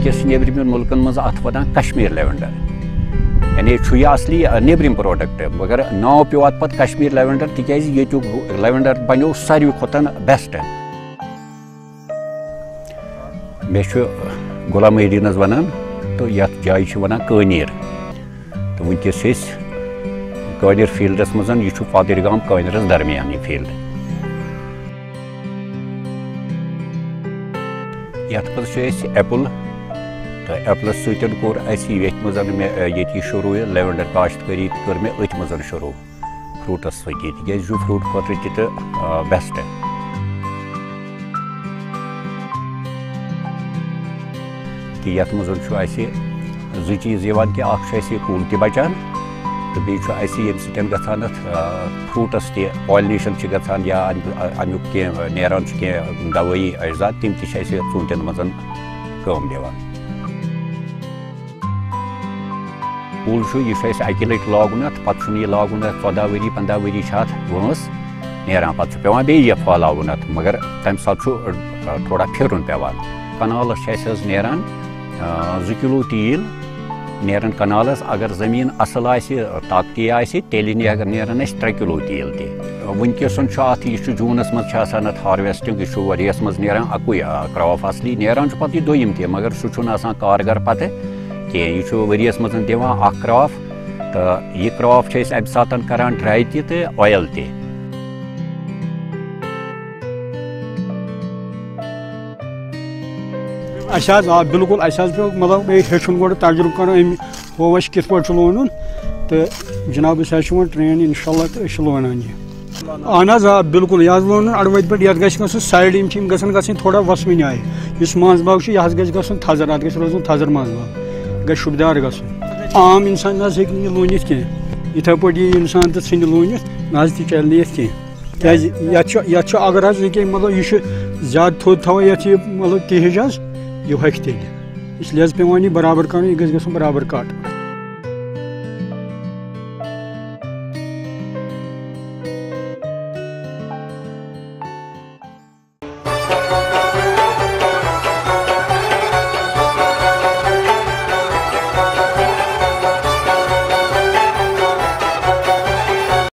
ونکس نیبرمین ملکن مز ات ونان کشمیر لیونڈر یعنی یہ اصلی نیبرم پروڈکٹ مگر ناو پیو ات پتہ کشمیر لیونڈر تکیاز یتیک لیونڈر بنو ساروی کھوتن بیسٹ مے غلام الدینس ونان تو یت جائیں ونان کانیر تو ونکس قانر فیلڈس مزن یہ پادر گام قانرس درمیان یہ فیلڈ یت پہ ایپل تو ایپلس ستن کور اس یت مزن میں یہ شروع لیونڈر کاشتکاری کر میں ات مزن شروع فروٹس ستی تیز فروٹ خاطر تہ بیسٹ۔ کہ یت مزن اسی زی چیز کہ اخ کل تہ بچان تو بیس یم سن گھان فروٹس تہ پالنیشن گھان یا امیک کی نیران کی دوئی اجزا تم تہ ژوٗنٛٹھٮ۪ن منٛز کٲم دِوان۔ کُل یہ اکہ لٹ لاگُن اتھ پتہٕ یہ لاگُن اتھ ژۄداہ ؤری پنٛداہ ؤری چھِ اتھ وٲنٛس نیران پتہٕ چھُ پیٚوان بیٚیہِ یہِ پھہلاوُن اتھ مگر تمہِ ساتہٕ چھُ تھوڑا پھِرُن پیٚوان کنالس چھِ اَسہِ حظ نیران زٕ کِلوٗ تیٖل، نیران کنالس اگر زمین اصل آسہِ طاقتی آسہِ تیٚلہِ نیران نیران اَسہِ ترٛےٚ کِلوٗ تیٖل تہِ ونکیٚسن چھُ اتھ یہِ چھُ جوٗنس منٛز چھِ آسان اتھ ہارویسٹنگ یہ ؤریس منٛز نیران اکُے کراپ اصلی نیران چھُ پتہٕ یہِ دوٚیِم تہِ مگر سُہ چھُنہٕ آسان کارگر پتہٕ کینٛہہ یہِ چھُ ؤریس منٛز دِوان اکھ کراپ تہٕ یہِ کراپ چھِ أسۍ اَمہِ ساتہٕ کران ڈراے تہِ تہٕ اویل تہِ اَسہِ حظ آ بالکل اَسہِ حظ پیوٚو مطلب بیٚیہِ ہیٚچھُن گۄڈٕ تجرُبہٕ کَرُن أمۍ ہوو اَسہِ کِتھ پٲٹھۍ چھُ لونُن تہٕ جِناب أسۍ حظ چھِ وۄنۍ ٹرٛین اِنشاء اللہ تہٕ أسۍ چھِ لونان یہِ اہن حظ آ بالکل یہِ حظ لونُن اَڑٕ پٮ۪ٹھ یَتھ گژھِ گژھُن سایڈ یِم چھِ یِم گژھن گژھٕنۍ تھوڑا وَسوٕنۍ آیہِ یُس منٛز باغ چھُ یہِ حظ گژھِ گژھُن تھَزر اَتھ گژھِ روزُن تھَزر منٛز باغ گژھِ شُبدار گژھُن عام اِنسان نہ حظ ہیٚکہِ نہٕ یہِ لوٗنِتھ کینٛہہ یِتھَے پٲٹھۍ یی اِنسان تہٕ ژھٕنہِ لوٗنِتھ نہ حظ تہِ چَلہِ نہٕ یَتھ کینٛہہ کیٛازِ یَتھ چھُ یَتھ چھُ اگر حظ یہِ مطلب یہِ چھُ زیادٕ تھوٚد تھاوان یَتھ مطلب یہِ مطلب تِہِج حظ یہِ ہۄکھِ تیٚلہِ اس لیے پیٚوان یہِ برابر کَرُن یہِ گژھِ گژھُن برابر کَٹ